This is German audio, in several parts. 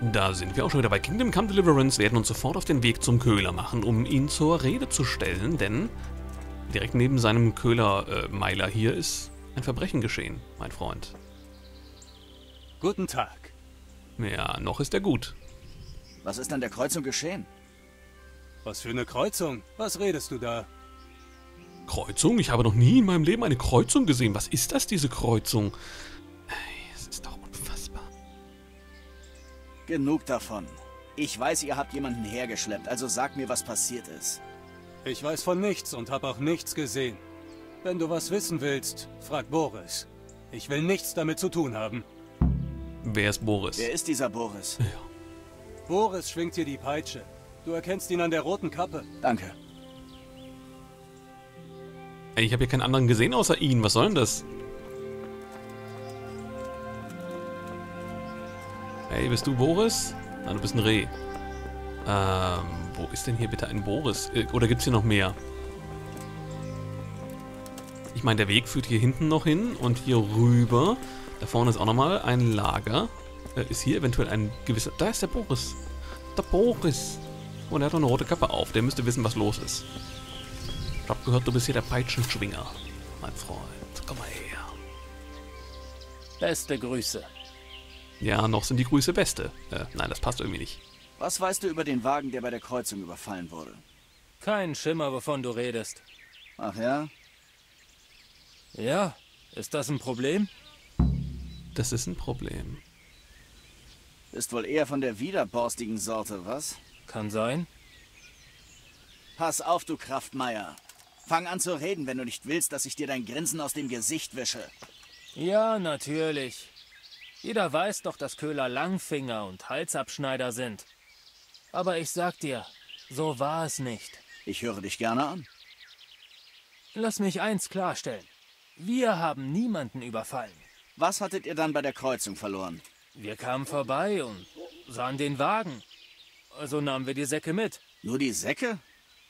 Da sind wir auch schon wieder bei Kingdom Come Deliverance, werden uns sofort auf den Weg zum Köhler machen, um ihn zur Rede zu stellen, denn direkt neben seinem Köhlermeiler äh, hier ist ein Verbrechen geschehen, mein Freund. Guten Tag. Ja, noch ist er gut. Was ist an der Kreuzung geschehen? Was für eine Kreuzung? Was redest du da? Kreuzung? Ich habe noch nie in meinem Leben eine Kreuzung gesehen. Was ist das, diese Kreuzung? Genug davon. Ich weiß, ihr habt jemanden hergeschleppt, also sag mir, was passiert ist. Ich weiß von nichts und habe auch nichts gesehen. Wenn du was wissen willst, frag Boris. Ich will nichts damit zu tun haben. Wer ist Boris? Wer ist dieser Boris? Ja. Boris schwingt hier die Peitsche. Du erkennst ihn an der roten Kappe. Danke. Ey, ich habe hier keinen anderen gesehen außer ihn. Was soll denn das? Hey, bist du Boris? Nein, du bist ein Reh. Ähm, wo ist denn hier bitte ein Boris? Äh, oder gibt's hier noch mehr? Ich meine, der Weg führt hier hinten noch hin und hier rüber. Da vorne ist auch nochmal ein Lager. Äh, ist hier eventuell ein gewisser... Da ist der Boris. Der Boris. Und er hat noch eine rote Kappe auf. Der müsste wissen, was los ist. Ich hab gehört, du bist hier der Peitschenschwinger, mein Freund. Komm mal her. Beste Grüße. Ja, noch sind die Grüße beste. Äh, nein, das passt irgendwie nicht. Was weißt du über den Wagen, der bei der Kreuzung überfallen wurde? Kein Schimmer, wovon du redest. Ach ja? Ja, ist das ein Problem? Das ist ein Problem. Ist wohl eher von der widerborstigen Sorte, was? Kann sein. Pass auf, du Kraftmeier. Fang an zu reden, wenn du nicht willst, dass ich dir dein Grinsen aus dem Gesicht wische. Ja, natürlich. Jeder weiß doch, dass Köhler Langfinger und Halsabschneider sind. Aber ich sag dir, so war es nicht. Ich höre dich gerne an. Lass mich eins klarstellen. Wir haben niemanden überfallen. Was hattet ihr dann bei der Kreuzung verloren? Wir kamen vorbei und sahen den Wagen. Also nahmen wir die Säcke mit. Nur die Säcke?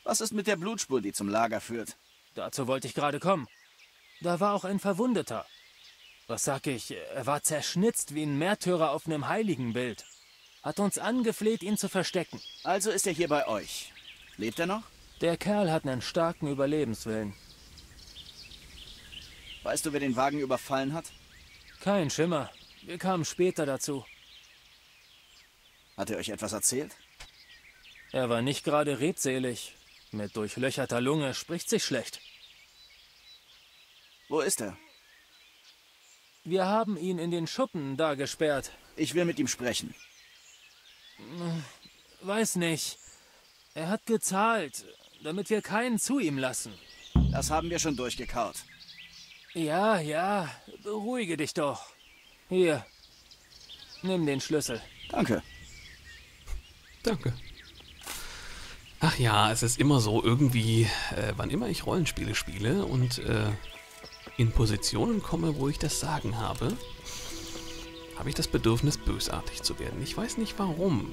Was ist mit der Blutspur, die zum Lager führt? Dazu wollte ich gerade kommen. Da war auch ein Verwundeter. Was sag ich, er war zerschnitzt wie ein Märtyrer auf einem Heiligenbild. Hat uns angefleht, ihn zu verstecken. Also ist er hier bei euch. Lebt er noch? Der Kerl hat einen starken Überlebenswillen. Weißt du, wer den Wagen überfallen hat? Kein Schimmer. Wir kamen später dazu. Hat er euch etwas erzählt? Er war nicht gerade redselig. Mit durchlöcherter Lunge spricht sich schlecht. Wo ist er? Wir haben ihn in den Schuppen da gesperrt. Ich will mit ihm sprechen. Weiß nicht. Er hat gezahlt, damit wir keinen zu ihm lassen. Das haben wir schon durchgekaut. Ja, ja, beruhige dich doch. Hier, nimm den Schlüssel. Danke. Danke. Ach ja, es ist immer so, irgendwie, äh, wann immer ich Rollenspiele spiele und äh, in Positionen komme, wo ich das Sagen habe, habe ich das Bedürfnis, bösartig zu werden. Ich weiß nicht warum.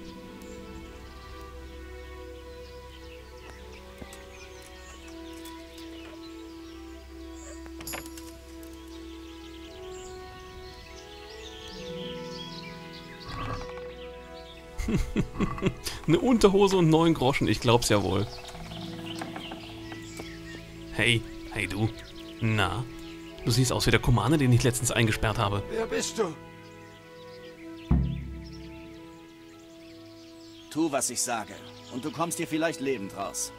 Eine Unterhose und neun Groschen, ich glaub's ja wohl. Hey, hey du. Na, du siehst aus wie der Commander, den ich letztens eingesperrt habe. Wer bist du? Tu, was ich sage. Und du kommst hier vielleicht lebend raus.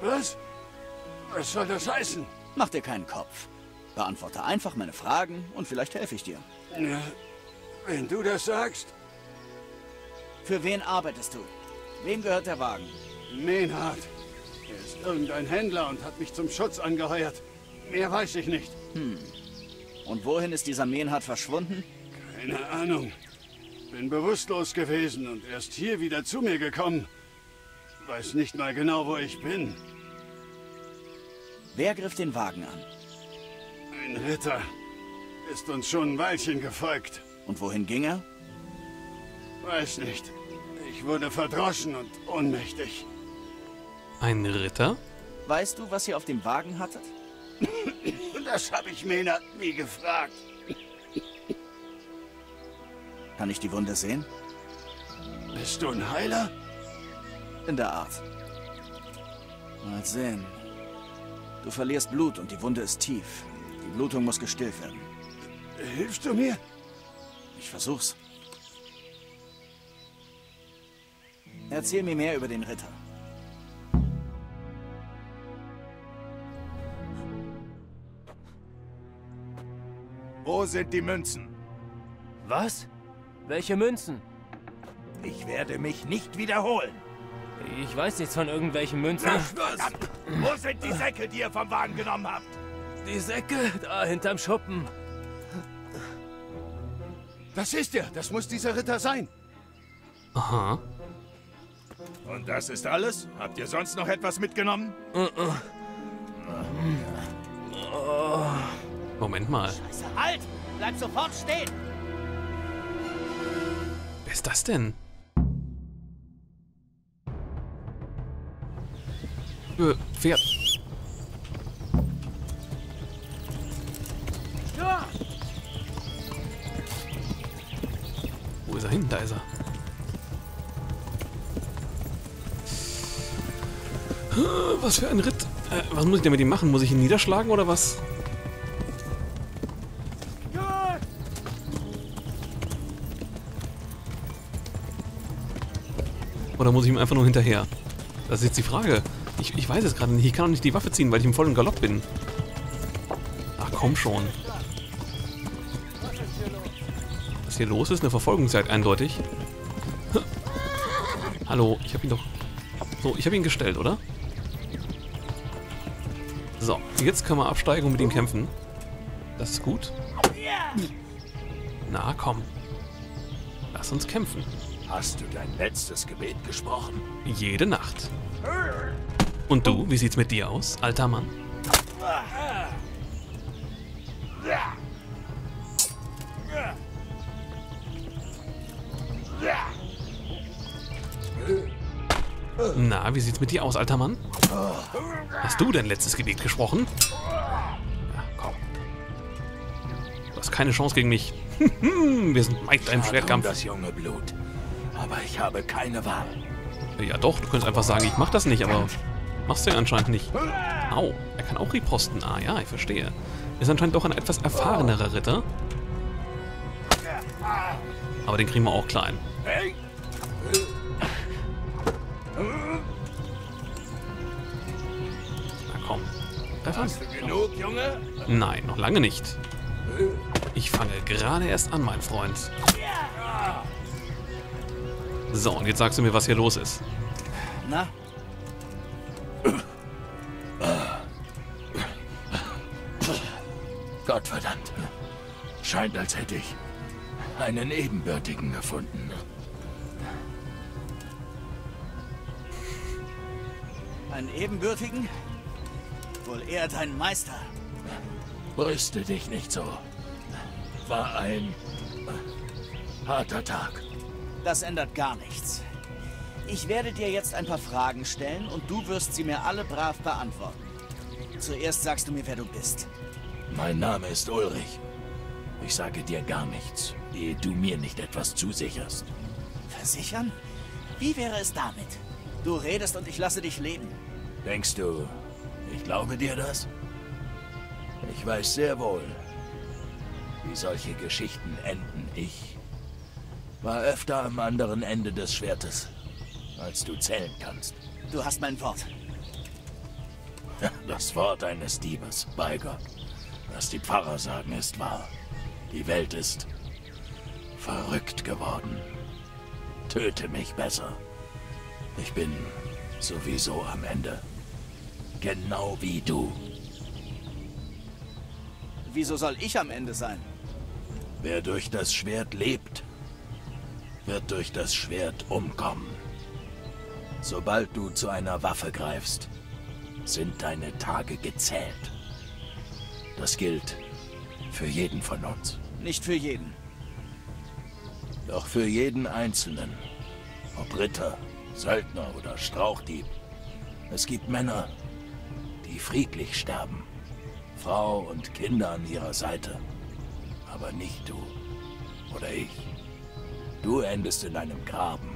Was? Was soll das heißen? Mach dir keinen Kopf. Beantworte einfach meine Fragen und vielleicht helfe ich dir. Ja, wenn du das sagst. Für wen arbeitest du? Wem gehört der Wagen? Menhard. Er ist irgendein Händler und hat mich zum Schutz angeheuert. Mehr weiß ich nicht. Hm. Und wohin ist dieser Menhard verschwunden? Keine Ahnung. Bin bewusstlos gewesen und erst hier wieder zu mir gekommen. Weiß nicht mal genau, wo ich bin. Wer griff den Wagen an? Ein Ritter. Ist uns schon ein Weilchen gefolgt. Und wohin ging er? Weiß nicht. Ich wurde verdroschen und ohnmächtig. Ein Ritter? Weißt du, was ihr auf dem Wagen hattet? Das habe ich Mena nie gefragt. Kann ich die Wunde sehen? Bist du ein Heiler? In der Art. Mal sehen. Du verlierst Blut und die Wunde ist tief. Die Blutung muss gestillt werden. Hilfst du mir? Ich versuch's. Erzähl mir mehr über den Ritter. Wo sind die Münzen? Was? Welche Münzen? Ich werde mich nicht wiederholen. Ich weiß nichts von irgendwelchen Münzen. Verdammt! Wo sind die Säcke, die ihr vom Wagen genommen habt? Die Säcke da hinterm Schuppen. Das ist er. Das muss dieser Ritter sein. Aha. Und das ist alles? Habt ihr sonst noch etwas mitgenommen? Moment mal. Halt! Bleib sofort stehen! Wer ist das denn? Äh, Pferd. Wo ist er hin? Da ist er. Was für ein Ritt. Äh, was muss ich denn mit ihm machen? Muss ich ihn niederschlagen oder was? Oder muss ich ihm einfach nur hinterher? Das ist jetzt die Frage. Ich, ich weiß es gerade nicht. Ich kann auch nicht die Waffe ziehen, weil ich im vollen Galopp bin. Ach komm schon. Was hier los ist? Eine Verfolgungsjagd eindeutig. Hallo, ich habe ihn doch... So, ich habe ihn gestellt, oder? So, jetzt können wir absteigen und mit ihm kämpfen. Das ist gut. Na, komm. Lass uns kämpfen. Hast du dein letztes Gebet gesprochen? Jede Nacht. Und du, wie sieht's mit dir aus, alter Mann? Na, wie sieht's mit dir aus, alter Mann? Hast du dein letztes Gebet gesprochen? Ja, komm. Du hast keine Chance gegen mich. Wir sind Meister im Schwertkampf. das junge Blut. Aber ich habe keine Wahl. Ja doch, du könntest einfach sagen, ich mach das nicht, aber machst du ja anscheinend nicht. Au, er kann auch riposten. Ah ja, ich verstehe. Ist anscheinend doch ein etwas erfahrenerer Ritter. Aber den kriegen wir auch klein. Na komm. Treff an. Genug, Junge? Nein, noch lange nicht. Ich fange gerade erst an, mein Freund. So, und jetzt sagst du mir, was hier los ist. Na? Gottverdammt. Scheint, als hätte ich einen Ebenbürtigen gefunden. Einen ebenbürtigen? Wohl eher dein Meister. Brüste dich nicht so. War ein harter Tag. Das ändert gar nichts. Ich werde dir jetzt ein paar Fragen stellen und du wirst sie mir alle brav beantworten. Zuerst sagst du mir, wer du bist. Mein Name ist Ulrich. Ich sage dir gar nichts, ehe du mir nicht etwas zusicherst. Versichern? Wie wäre es damit? Du redest und ich lasse dich leben. Denkst du, ich glaube dir das? Ich weiß sehr wohl, wie solche Geschichten enden. Ich war öfter am anderen Ende des Schwertes, als du zählen kannst. Du hast mein Wort. Das Wort eines Diebes, bei Gott. Was die Pfarrer sagen, ist wahr. Die Welt ist verrückt geworden. Töte mich besser. Ich bin sowieso am Ende. Genau wie du. Wieso soll ich am Ende sein? Wer durch das Schwert lebt, wird durch das Schwert umkommen. Sobald du zu einer Waffe greifst, sind deine Tage gezählt. Das gilt für jeden von uns. Nicht für jeden. Doch für jeden Einzelnen, ob Ritter, Söldner oder Strauchdieb. Es gibt Männer, die friedlich sterben. Frau und Kinder an ihrer Seite. Aber nicht du oder ich. Du endest in einem Graben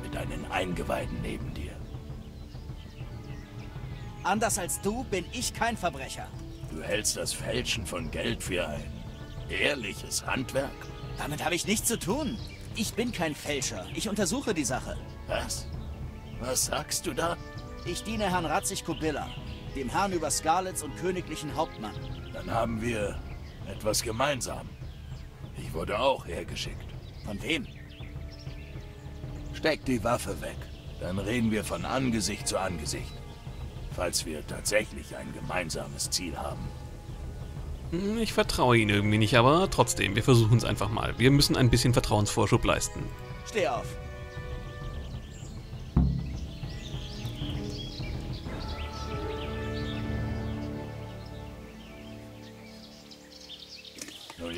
mit deinen Eingeweiden neben dir. Anders als du bin ich kein Verbrecher. Du hältst das Fälschen von Geld für ein ehrliches Handwerk? Damit habe ich nichts zu tun. Ich bin kein Fälscher. Ich untersuche die Sache. Was? Was sagst du da? Ich diene Herrn Ratzig Kobilla, dem Herrn über Skarlitz und königlichen Hauptmann. Dann haben wir etwas gemeinsam. Ich wurde auch hergeschickt. Von wem? Steck die Waffe weg. Dann reden wir von Angesicht zu Angesicht. Falls wir tatsächlich ein gemeinsames Ziel haben. Hm, Ich vertraue Ihnen irgendwie nicht, aber trotzdem, wir versuchen es einfach mal. Wir müssen ein bisschen Vertrauensvorschub leisten. Steh auf.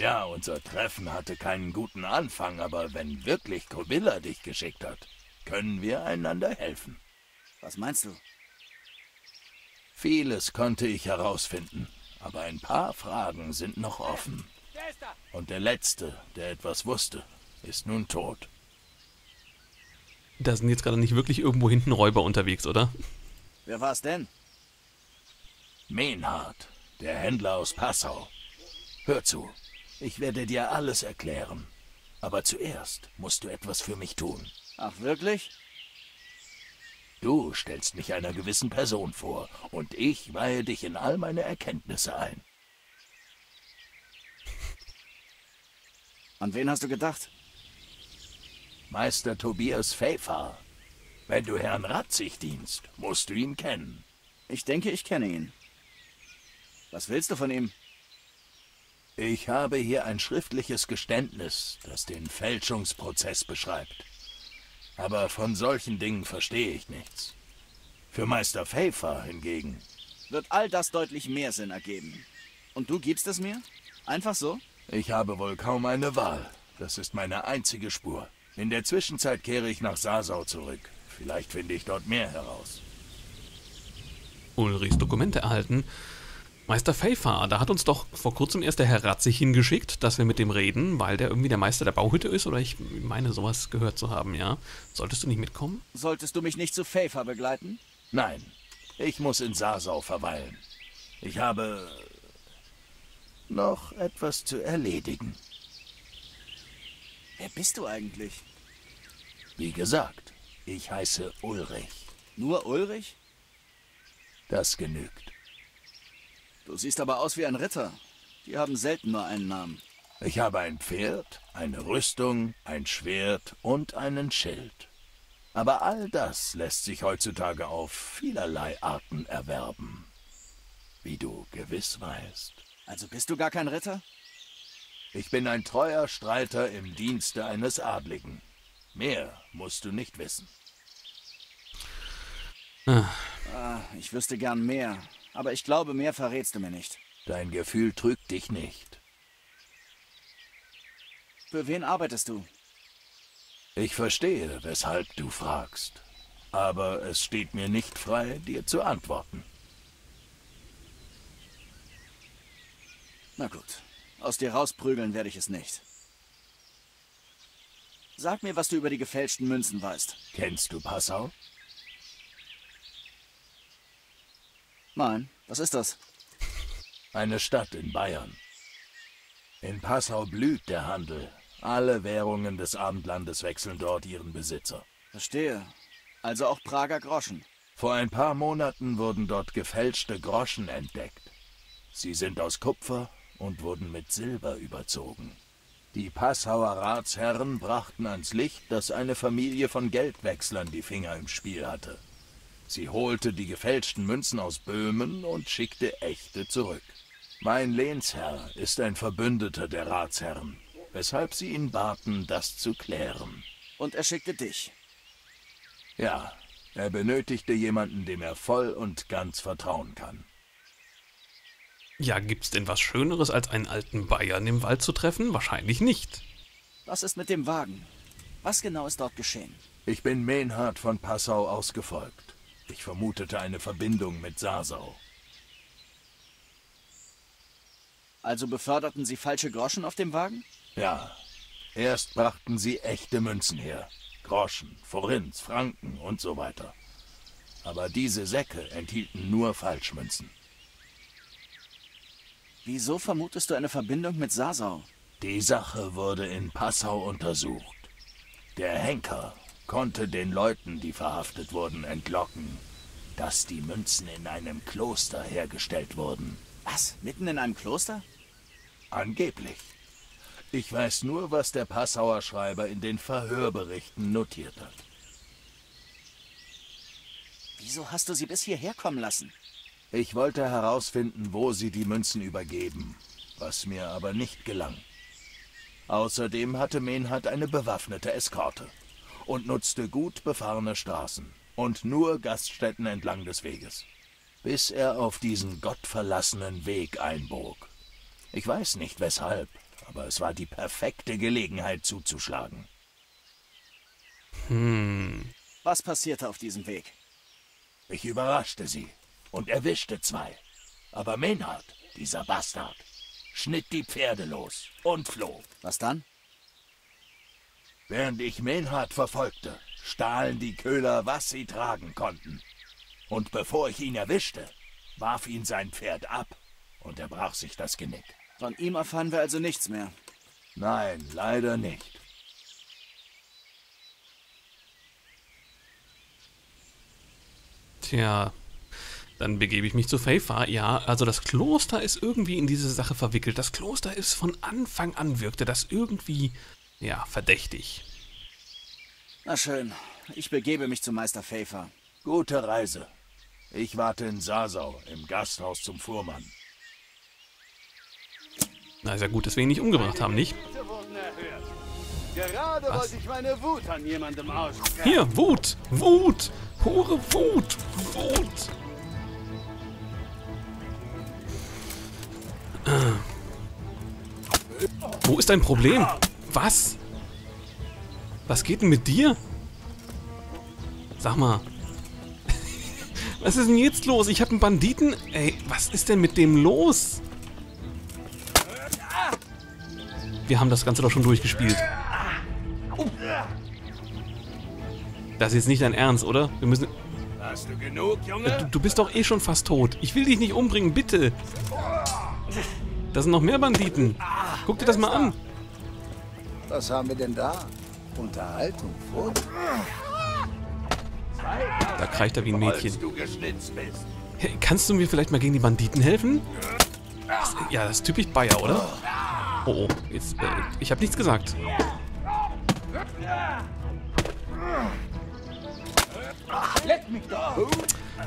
Ja, unser Treffen hatte keinen guten Anfang, aber wenn wirklich Kobilla dich geschickt hat, können wir einander helfen. Was meinst du? Vieles konnte ich herausfinden, aber ein paar Fragen sind noch offen. Und der Letzte, der etwas wusste, ist nun tot. Da sind jetzt gerade nicht wirklich irgendwo hinten Räuber unterwegs, oder? Wer war's denn? Menhard, der Händler aus Passau. Hör zu, ich werde dir alles erklären. Aber zuerst musst du etwas für mich tun. Ach, wirklich? Du stellst mich einer gewissen Person vor und ich weihe dich in all meine Erkenntnisse ein. An wen hast du gedacht? Meister Tobias Pfeffer. Wenn du Herrn Ratzig dienst, musst du ihn kennen. Ich denke, ich kenne ihn. Was willst du von ihm? Ich habe hier ein schriftliches Geständnis, das den Fälschungsprozess beschreibt. Aber von solchen Dingen verstehe ich nichts. Für Meister Pfeffer hingegen. Wird all das deutlich mehr Sinn ergeben. Und du gibst es mir? Einfach so? Ich habe wohl kaum eine Wahl. Das ist meine einzige Spur. In der Zwischenzeit kehre ich nach Sasau zurück. Vielleicht finde ich dort mehr heraus. Ulrichs Dokumente erhalten. Meister Pfeiffer, da hat uns doch vor kurzem erst der Herr Ratzig hingeschickt, dass wir mit dem reden, weil der irgendwie der Meister der Bauhütte ist, oder ich meine sowas gehört zu haben, ja. Solltest du nicht mitkommen? Solltest du mich nicht zu Pfeffer begleiten? Nein, ich muss in Sasau verweilen. Ich habe noch etwas zu erledigen. Wer bist du eigentlich? Wie gesagt, ich heiße Ulrich. Nur Ulrich? Das genügt. Du siehst aber aus wie ein Ritter. Die haben selten nur einen Namen. Ich habe ein Pferd, eine Rüstung, ein Schwert und einen Schild. Aber all das lässt sich heutzutage auf vielerlei Arten erwerben. Wie du gewiss weißt. Also bist du gar kein Ritter? Ich bin ein treuer Streiter im Dienste eines Adligen. Mehr musst du nicht wissen. Ah, ich wüsste gern mehr. Aber ich glaube, mehr verrätst du mir nicht. Dein Gefühl trügt dich nicht. Für wen arbeitest du? Ich verstehe, weshalb du fragst. Aber es steht mir nicht frei, dir zu antworten. Na gut. Aus dir rausprügeln werde ich es nicht. Sag mir, was du über die gefälschten Münzen weißt. Kennst du Passau? Nein, was ist das? Eine Stadt in Bayern. In Passau blüht der Handel. Alle Währungen des Abendlandes wechseln dort ihren Besitzer. Verstehe. Also auch Prager Groschen. Vor ein paar Monaten wurden dort gefälschte Groschen entdeckt. Sie sind aus Kupfer und wurden mit Silber überzogen. Die Passauer Ratsherren brachten ans Licht, dass eine Familie von Geldwechslern die Finger im Spiel hatte. Sie holte die gefälschten Münzen aus Böhmen und schickte echte zurück. Mein Lehnsherr ist ein Verbündeter der Ratsherren, weshalb sie ihn baten, das zu klären. Und er schickte dich. Ja, er benötigte jemanden, dem er voll und ganz vertrauen kann. Ja, gibt's denn was Schöneres, als einen alten Bayern im Wald zu treffen? Wahrscheinlich nicht. Was ist mit dem Wagen? Was genau ist dort geschehen? Ich bin Menhard von Passau ausgefolgt. Ich vermutete eine Verbindung mit Sasau. Also beförderten sie falsche Groschen auf dem Wagen? Ja, erst brachten sie echte Münzen her. Groschen, Forint, Franken und so weiter. Aber diese Säcke enthielten nur Falschmünzen. Wieso vermutest du eine Verbindung mit Sasau? Die Sache wurde in Passau untersucht. Der Henker konnte den Leuten, die verhaftet wurden, entlocken, dass die Münzen in einem Kloster hergestellt wurden. Was? Mitten in einem Kloster? Angeblich. Ich weiß nur, was der Passauer Schreiber in den Verhörberichten notiert hat. Wieso hast du sie bis hierher kommen lassen? Ich wollte herausfinden, wo sie die Münzen übergeben, was mir aber nicht gelang. Außerdem hatte Menhard eine bewaffnete Eskorte und nutzte gut befahrene Straßen und nur Gaststätten entlang des Weges, bis er auf diesen gottverlassenen Weg einbog. Ich weiß nicht weshalb, aber es war die perfekte Gelegenheit zuzuschlagen. Hm. Was passierte auf diesem Weg? Ich überraschte sie und erwischte zwei. Aber Menhard, dieser Bastard, schnitt die Pferde los und floh. Was dann? Während ich Menhard verfolgte, stahlen die Köhler, was sie tragen konnten. Und bevor ich ihn erwischte, warf ihn sein Pferd ab und er brach sich das Genick. Von ihm erfahren wir also nichts mehr. Nein, leider nicht. Tja, dann begebe ich mich zu Fafa. Ja, also das Kloster ist irgendwie in diese Sache verwickelt. Das Kloster ist von Anfang an wirkte das irgendwie, ja, verdächtig. Na schön, ich begebe mich zu Meister Pfeffer. Gute Reise. Ich warte in Sasau im Gasthaus zum Fuhrmann. Na, ist ja gut, dass wir ihn nicht umgebracht haben, nicht? Was? wollte ich meine Wut an jemandem aus. Hier, Wut! Wut! Pure Wut! Wut! Wo ist dein Problem? Was? Was geht denn mit dir? Sag mal. Was ist denn jetzt los? Ich habe einen Banditen. Ey, was ist denn mit dem los? Wir haben das Ganze doch schon durchgespielt. Das ist jetzt nicht dein Ernst, oder? Wir müssen. Hast du genug, Du, Junge? du bist doch eh schon fast tot. Ich will dich nicht umbringen, bitte. Da sind noch mehr Banditen. Guck dir das mal an. Was haben wir denn da? Unterhaltung, Foto. Da kreicht er wie ein Mädchen. Hey, kannst du mir vielleicht mal gegen die Banditen helfen? Das, ja, das ist typisch Bayer, oder? Oh, oh. Jetzt, äh, ich habe nichts gesagt.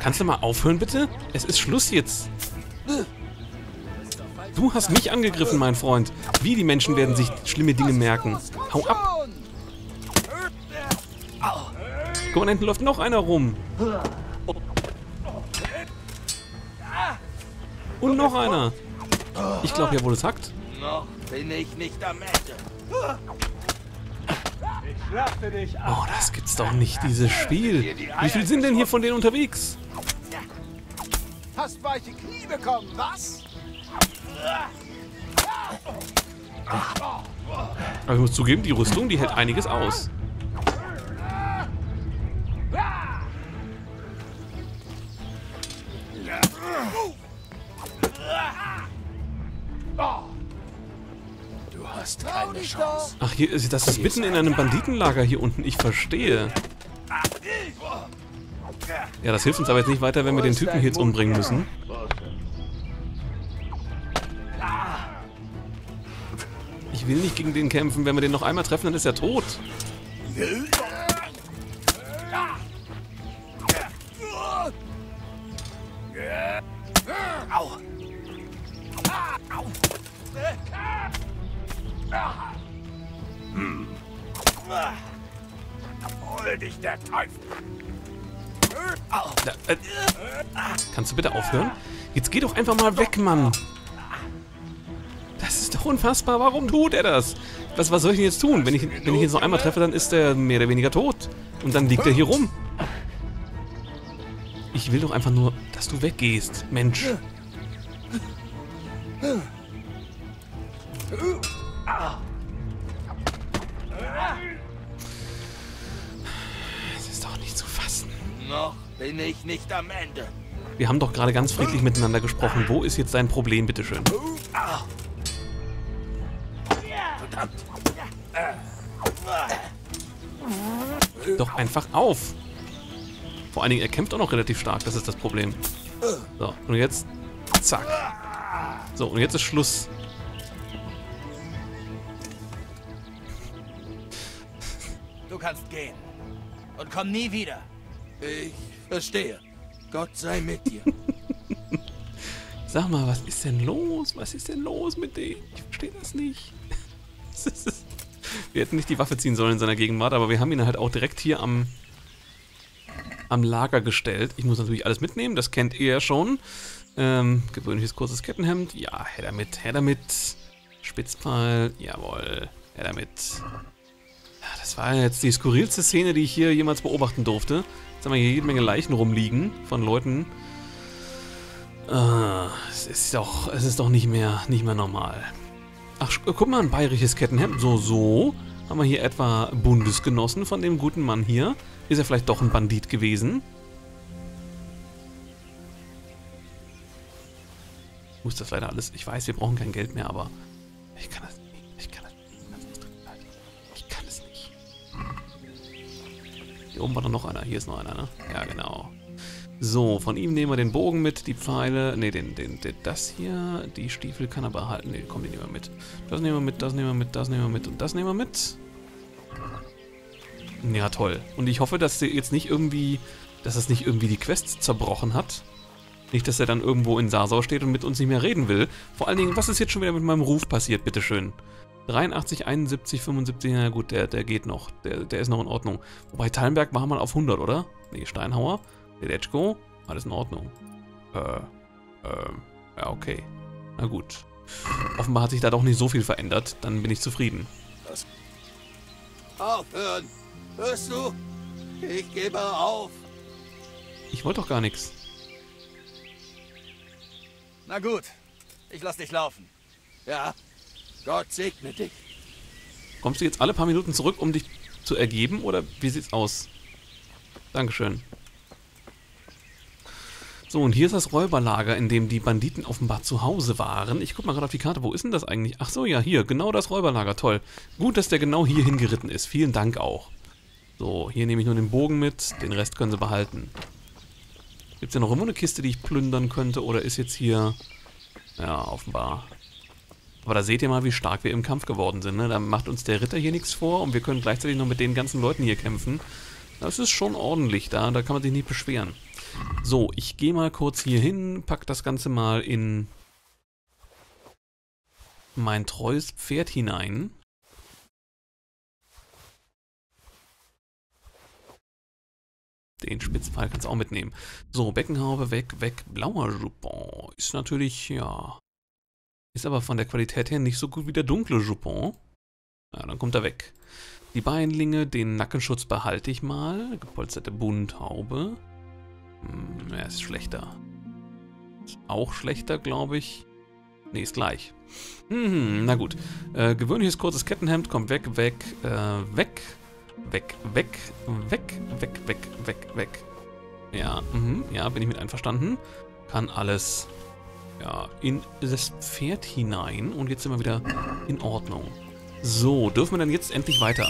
Kannst du mal aufhören, bitte? Es ist Schluss jetzt. Du hast mich angegriffen, mein Freund. Wie die Menschen werden sich schlimme Dinge merken. Hau ab. Guck mal, da hinten läuft noch einer rum. Und noch einer. Ich glaube ja, wo es hackt. Noch bin ich nicht am Ende. Oh, das gibt's doch nicht, dieses Spiel. Wie viel sind denn hier von denen unterwegs? Hast weiche Knie bekommen, was? Aber ich muss zugeben, die Rüstung, die hält einiges aus. Du hast keine Chance. Ach, hier, ist- das ist mitten in einem Banditenlager hier unten. Ich verstehe. Ja, das hilft uns aber jetzt nicht weiter, wenn wir den Typen hier jetzt umbringen müssen. Ich will nicht gegen den kämpfen. Wenn wir den noch einmal treffen, dann ist er tot. Hol dich der Teufel. Da, äh, kannst du bitte aufhören? Jetzt geh doch einfach mal weg, Mann. Ist doch unfassbar. Warum tut er das? Was, was soll ich denn jetzt tun? Wenn ich, wenn ich ihn jetzt noch einmal treffe, dann ist er mehr oder weniger tot. Und dann liegt er hier rum. Ich will doch einfach nur, dass du weggehst, Mensch. Noch bin ich nicht am Ende. Wir haben doch gerade ganz friedlich miteinander gesprochen. Wo ist jetzt dein Problem, bitteschön? Verdammt. Doch einfach auf. Vor allen Dingen, er kämpft auch noch relativ stark. Das ist das Problem. So, und jetzt... Zack. So, und jetzt ist Schluss. Du kannst gehen. Und komm nie wieder. Ich verstehe. Gott sei mit dir. Sag mal, was ist denn los? Was ist denn los mit dem? Ich verstehe das nicht. Wir hätten nicht die Waffe ziehen sollen in seiner Gegenwart, aber wir haben ihn halt auch direkt hier am, am Lager gestellt. Ich muss natürlich alles mitnehmen, das kennt ihr ja schon. Ähm, gewöhnliches kurzes Kettenhemd. Ja, her damit, her damit. Spitzpfeil, jawohl, her damit. Ja, das war jetzt die skurrilste Szene, die ich hier jemals beobachten durfte. Jetzt haben wir hier jede Menge Leichen rumliegen von Leuten, Ah, es ist doch, es ist doch nicht mehr, nicht mehr normal. Ach, guck mal, ein bayerisches Kettenhemd. So, so. Haben wir hier etwa Bundesgenossen von dem guten Mann hier? Ist er vielleicht doch ein Bandit gewesen? Ich muss das leider alles. Ich weiß, wir brauchen kein Geld mehr, aber ich kann das nicht. Ich kann das nicht. Ich kann es nicht. Hier oben war doch noch einer. Hier ist noch einer, ne? Ja, genau. So, von ihm nehmen wir den Bogen mit, die Pfeile, ne, den, den, den, das hier, die Stiefel kann er behalten, ne, komm, die nehmen wir mit. Das nehmen wir mit, das nehmen wir mit, das nehmen wir mit und das nehmen wir mit. Ja, toll. Und ich hoffe, dass jetzt nicht irgendwie, dass es nicht irgendwie die Quest zerbrochen hat. Nicht, dass er dann irgendwo in Sasau steht und mit uns nicht mehr reden will. Vor allen Dingen, was ist jetzt schon wieder mit meinem Ruf passiert, bitteschön? 83, 71, 75, na gut, der, der geht noch. Der, der ist noch in Ordnung. Wobei Tallenberg war mal auf 100, oder? Nee, Steinhauer. Letschko, alles in Ordnung. Äh, ähm, ja, okay. Na gut. Offenbar hat sich da doch nicht so viel verändert. Dann bin ich zufrieden. Aufhören. Hörst du? Ich gebe auf. Ich wollte doch gar nichts. Na gut. Ich lass dich laufen. Ja. Gott segne dich. Kommst du jetzt alle paar Minuten zurück, um dich zu ergeben? Oder wie sieht's aus? Dankeschön. So, und hier ist das Räuberlager, in dem die Banditen offenbar zu Hause waren. Ich guck mal gerade auf die Karte. Wo ist denn das eigentlich? Ach so, ja, hier. Genau das Räuberlager. Toll. Gut, dass der genau hier hingeritten ist. Vielen Dank auch. So, hier nehme ich nur den Bogen mit. Den Rest können sie behalten. Gibt's ja noch immer eine Kiste, die ich plündern könnte? Oder ist jetzt hier... Ja, offenbar. Aber da seht ihr mal, wie stark wir im Kampf geworden sind. Ne? Da macht uns der Ritter hier nichts vor und wir können gleichzeitig noch mit den ganzen Leuten hier kämpfen. Das ist schon ordentlich da, da kann man sich nicht beschweren. So, ich gehe mal kurz hier hin, pack das Ganze mal in mein treues Pferd hinein. Den Spitzpfeil kannst du auch mitnehmen. So, Beckenhaube weg, weg. Blauer Jupon ist natürlich, ja, ist aber von der Qualität her nicht so gut wie der dunkle Jupon. Ja, dann kommt er weg. Die Beinlinge, den Nackenschutz behalte ich mal. Gepolsterte Bunthaube. Hm, er ist schlechter. Ist auch schlechter, glaube ich. Nee, ist gleich. Hm, na gut. Äh, gewöhnliches kurzes Kettenhemd kommt weg, weg, äh, weg. Weg, weg, weg, weg, weg, weg, weg. Ja, mh, ja, bin ich mit einverstanden. Kann alles ja, in das Pferd hinein und jetzt sind wir wieder in Ordnung. So, dürfen wir dann jetzt endlich weiter?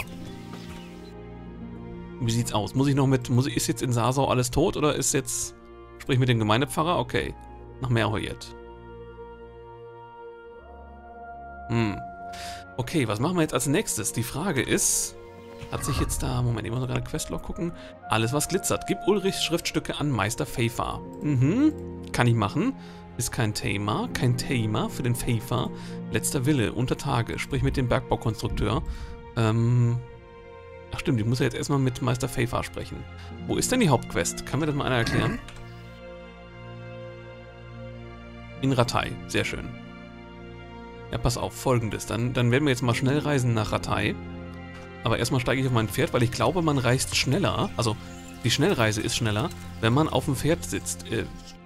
Wie sieht's aus? Muss ich noch mit, muss ich, ist jetzt in Sasau alles tot oder ist jetzt, sprich mit dem Gemeindepfarrer? Okay, nach Merhoyet. Hm. Okay, was machen wir jetzt als nächstes? Die Frage ist, hat sich jetzt da, Moment, ich muss noch gerade Questlog gucken. Alles, was glitzert. Gib Ulrichs Schriftstücke an Meister Fefa. Mhm, kann ich machen. Ist kein Thema, kein Thema für den Fefa. Letzter Wille, unter Tage, sprich mit dem Bergbaukonstrukteur. Ähm. Ach stimmt, ich muss ja jetzt erstmal mit Meister Fefa sprechen. Wo ist denn die Hauptquest? Kann mir das mal einer erklären? In Ratay, sehr schön. Ja, pass auf, folgendes. Dann, dann werden wir jetzt mal schnell reisen nach Ratay. Aber erstmal steige ich auf mein Pferd, weil ich glaube, man reist schneller. Also, die Schnellreise ist schneller, wenn man auf dem Pferd sitzt. Äh,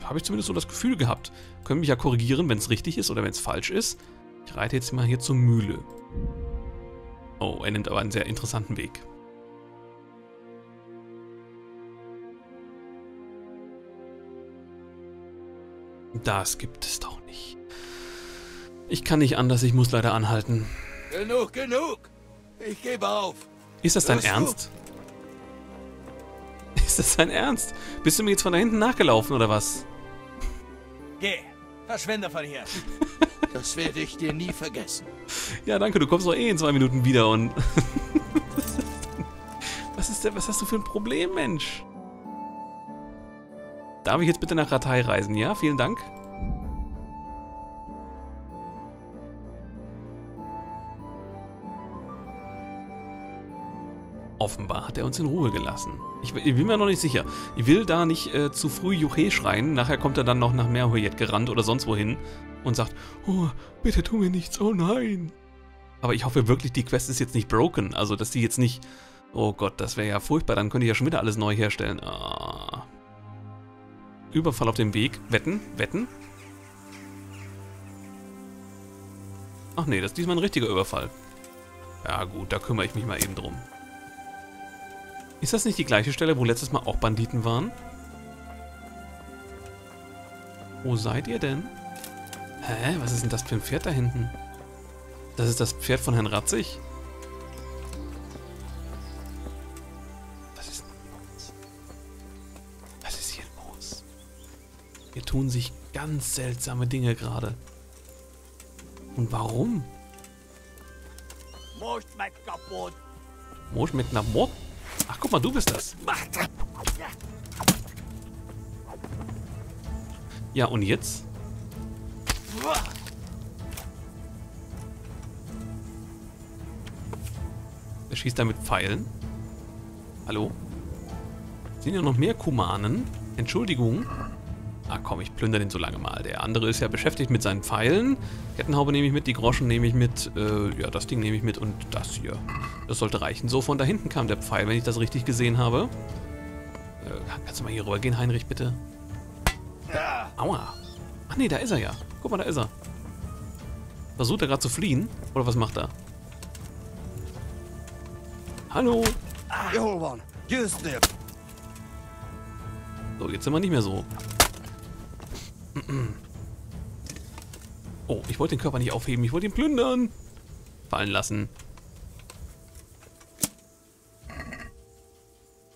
habe ich zumindest so das Gefühl gehabt. Können mich ja korrigieren, wenn es richtig ist oder wenn es falsch ist. Ich reite jetzt mal hier zur Mühle. Oh, er nimmt aber einen sehr interessanten Weg. Das gibt es doch nicht. Ich kann nicht anders, ich muss leider anhalten. Genug, genug! Ich gebe auf! Ist das dein Hörst Ernst? Du? Ist das dein Ernst? Bist du mir jetzt von da hinten nachgelaufen oder was? Geh, verschwinde von hier. Das werde ich dir nie vergessen. Ja, danke, du kommst doch eh in zwei Minuten wieder und. was ist denn, was hast du für ein Problem, Mensch? Darf ich jetzt bitte nach Ratei reisen? Ja, vielen Dank. Offenbar hat er uns in Ruhe gelassen. Ich, ich bin mir noch nicht sicher. Ich will da nicht äh, zu früh Juche schreien. Nachher kommt er dann noch nach Merhoyet gerannt oder sonst wohin und sagt, oh, bitte tu mir nichts, oh nein. Aber ich hoffe wirklich, die Quest ist jetzt nicht broken. Also, dass die jetzt nicht... Oh Gott, das wäre ja furchtbar. Dann könnte ich ja schon wieder alles neu herstellen. Ah. Überfall auf dem Weg. Wetten? Wetten? Ach nee, das ist diesmal ein richtiger Überfall. Ja gut, da kümmere ich mich mal eben drum. Ist das nicht die gleiche Stelle, wo letztes Mal auch Banditen waren? Wo seid ihr denn? Hä? Was ist denn das für ein Pferd da hinten? Das ist das Pferd von Herrn Ratzig? Was ist denn los? Was ist hier los? Hier tun sich ganz seltsame Dinge gerade. Und warum? Most meg kaputt. Mosch mit? Ach, guck mal, du bist das. Ja, und jetzt? Er schießt da mit Pfeilen. Hallo? Sind ja noch mehr Kumanen? Entschuldigung. Ah komm, ich plündere den so lange mal. Der andere ist ja beschäftigt mit seinen Pfeilen. Kettenhaube nehme ich mit, die Groschen nehme ich mit. Äh, ja, das Ding nehme ich mit und das hier. Das sollte reichen. So, von da hinten kam der Pfeil, wenn ich das richtig gesehen habe. Äh, kannst du mal hier rüber gehen, Heinrich, bitte? Aua. Ach nee, da ist er ja. Guck mal, da ist er. Versucht er gerade zu fliehen? Oder was macht er? Hallo? So, jetzt sind wir nicht mehr so. Oh, ich wollte den Körper nicht aufheben. Ich wollte ihn plündern. Fallen lassen.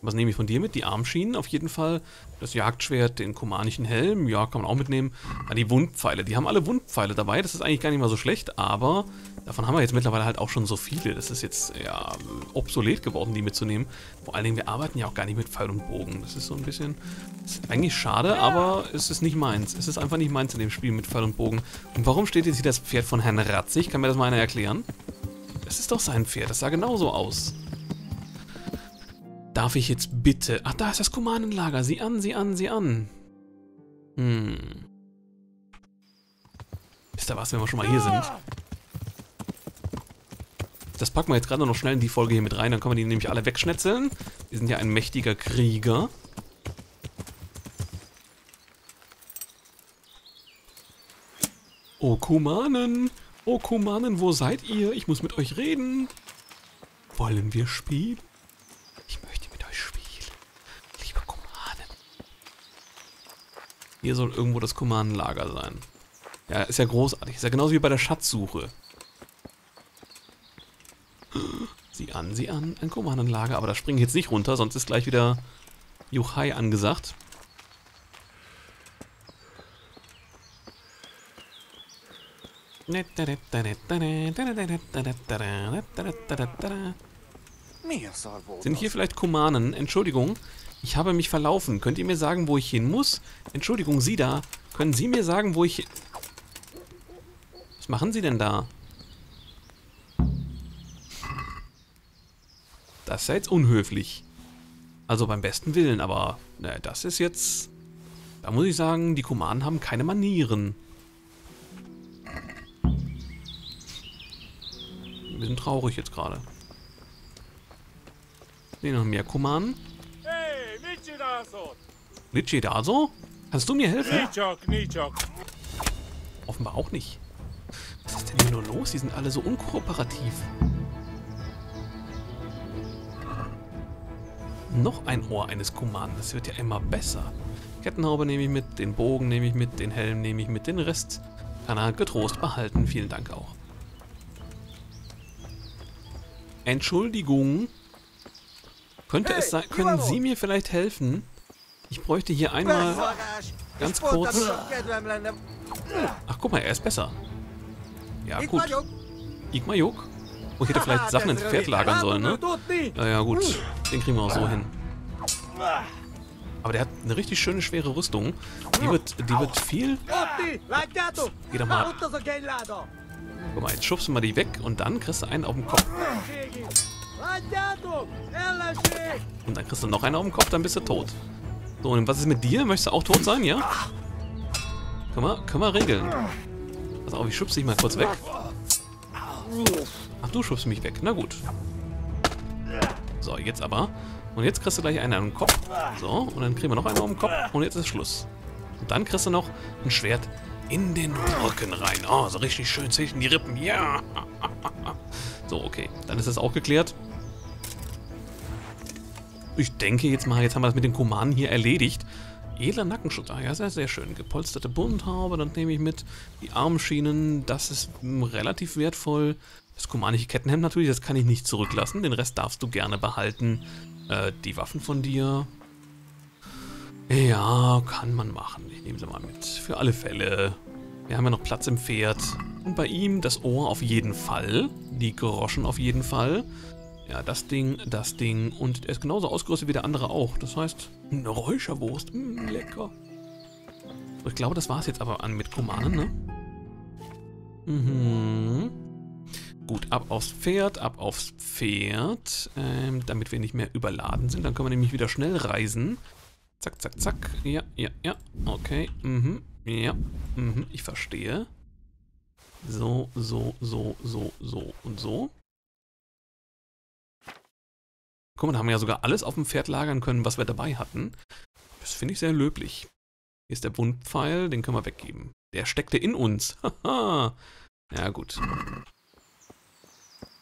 Was nehme ich von dir mit? Die Armschienen auf jeden Fall. Das Jagdschwert, den kumanischen Helm. Ja, kann man auch mitnehmen. Ah, die Wundpfeile. Die haben alle Wundpfeile dabei. Das ist eigentlich gar nicht mal so schlecht. Aber davon haben wir jetzt mittlerweile halt auch schon so viele. Das ist jetzt ja obsolet geworden, die mitzunehmen. Vor allen Dingen, wir arbeiten ja auch gar nicht mit Pfeil und Bogen. Das ist so ein bisschen... Ist eigentlich schade, aber es ist nicht meins. Es ist einfach nicht meins in dem Spiel mit Pfeil und Bogen. Und warum steht jetzt hier das Pferd von Herrn Ratzig? Kann mir das mal einer erklären? Das ist doch sein Pferd. Das sah genauso aus. Darf ich jetzt bitte... Ach, da ist das Kumanenlager. Sieh an, sieh an, sieh an. Hm. Wisst ihr was, wenn wir schon mal hier sind? Das packen wir jetzt gerade noch schnell in die Folge hier mit rein. Dann können wir die nämlich alle wegschnetzeln. Wir sind ja ein mächtiger Krieger. Oh, Kumanen. Oh, Kumanen, wo seid ihr? Ich muss mit euch reden. Wollen wir spielen? Ich möchte mit euch spielen. Liebe Kumanen. Hier soll irgendwo das Kumanenlager sein. Ja, ist ja großartig. Ist ja genauso wie bei der Schatzsuche. An, sieh an. Ein Kumanenlager. Aber da springe ich jetzt nicht runter, sonst ist gleich wieder Juchai angesagt. Sind hier vielleicht Kumanen? Entschuldigung, ich habe mich verlaufen. Könnt ihr mir sagen, wo ich hin muss? Entschuldigung, Sie da. Können Sie mir sagen, wo ich... Was machen Sie denn da? Das ist ja jetzt unhöflich. Also beim besten Willen, aber ne, das ist jetzt... Da muss ich sagen, die Kumanen haben keine Manieren. Ein bisschen traurig jetzt gerade. Nee, noch mehr Kumanen. Hey. Litschi da so? Kannst du mir helfen? Nichok, Nichok. Offenbar auch nicht. Was ist denn hier nur los? Die sind alle so unkooperativ. Noch ein Ohr eines Kumanen. Das wird ja immer besser. Kettenhaube nehme ich mit, den Bogen nehme ich mit, den Helm nehme ich mit, den Rest kann er getrost behalten. Vielen Dank auch. Entschuldigung. Könnte es sein, können Sie mir vielleicht helfen? Ich bräuchte hier einmal ganz kurz... Ach, guck mal, er ist besser. Ja, gut. Igmajuk? Oh, ich hätte vielleicht Sachen ins Pferd lagern sollen, ne? Ja, ja, gut. Den kriegen wir auch so hin. Aber der hat eine richtig schöne, schwere Rüstung. Die wird, die wird viel... Geh doch mal... Guck mal, jetzt schubst du mal die weg und dann kriegst du einen auf den Kopf. Und dann kriegst du noch einen auf den Kopf, dann bist du tot. So, und was ist mit dir? Möchtest du auch tot sein, ja? Können wir, können wir regeln. Pass auf, ich schubse dich mal kurz weg. Ach, du schubst mich weg. Na gut. So, jetzt aber. Und jetzt kriegst du gleich einen den Kopf. So, und dann kriegen wir noch einen den Kopf. Und jetzt ist Schluss. Und dann kriegst du noch ein Schwert in den Rücken rein. Oh, so richtig schön zwischen die Rippen. Ja. So, okay. Dann ist das auch geklärt. Ich denke jetzt mal, jetzt haben wir das mit den Kumanen hier erledigt. Edler Nackenschutz. Ah ja, sehr, sehr schön. Gepolsterte Bunthaube, dann nehme ich mit. Die Armschienen, das ist relativ wertvoll. Das kumanische Kettenhemd natürlich, das kann ich nicht zurücklassen. Den Rest darfst du gerne behalten. Äh, die Waffen von dir. Ja, kann man machen. Ich nehme sie mal mit. Für alle Fälle. Wir haben ja noch Platz im Pferd. Und bei ihm das Ohr auf jeden Fall. Die Groschen auf jeden Fall. Ja, das Ding, das Ding. Und er ist genauso ausgerüstet wie der andere auch. Das heißt, eine Räucherwurst. Mm, lecker. Ich glaube, das war es jetzt aber an mit Kumanen, ne? Mhm. Gut, ab aufs Pferd, ab aufs Pferd. Ähm, damit wir nicht mehr überladen sind. Dann können wir nämlich wieder schnell reisen. Zack, zack, zack. Ja, ja, ja. Okay. Mhm. Ja. Mhm. Ich verstehe. So, so, so, so, so und so. Guck mal, da haben wir ja sogar alles auf dem Pferd lagern können, was wir dabei hatten. Das finde ich sehr löblich. Hier ist der Wundpfeil, den können wir weggeben. Der steckte in uns. Haha. ja, gut.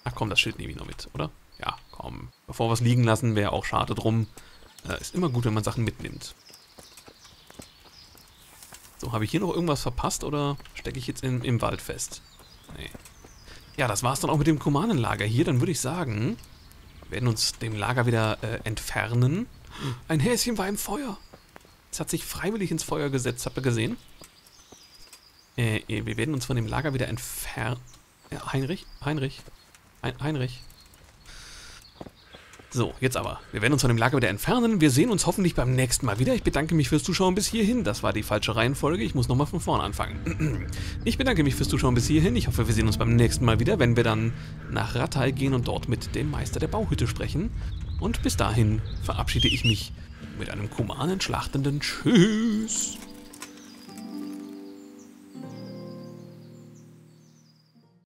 Ach komm, das Schild nehme ich noch mit, oder? Ja, komm. Bevor wir es liegen lassen, wäre auch schade drum. Äh, ist immer gut, wenn man Sachen mitnimmt. So, habe ich hier noch irgendwas verpasst oder stecke ich jetzt in, im Wald fest? Nee. Ja, das war's dann auch mit dem Kumanenlager hier. Dann würde ich sagen, werden uns dem Lager wieder äh, entfernen. Ein Häschen war im Feuer. Es hat sich freiwillig ins Feuer gesetzt, habt ihr gesehen? Äh, äh wir werden uns von dem Lager wieder entfernen. Ja, Heinrich? Heinrich? Hein Heinrich? So, jetzt aber. Wir werden uns von dem Lager wieder entfernen. Wir sehen uns hoffentlich beim nächsten Mal wieder. Ich bedanke mich fürs Zuschauen bis hierhin. Das war die falsche Reihenfolge. Ich muss nochmal von vorne anfangen. Ich bedanke mich fürs Zuschauen bis hierhin. Ich hoffe, wir sehen uns beim nächsten Mal wieder, wenn wir dann nach Rattay gehen und dort mit dem Meister der Bauhütte sprechen. Und bis dahin verabschiede ich mich mit einem kumanen schlachtenden Tschüss.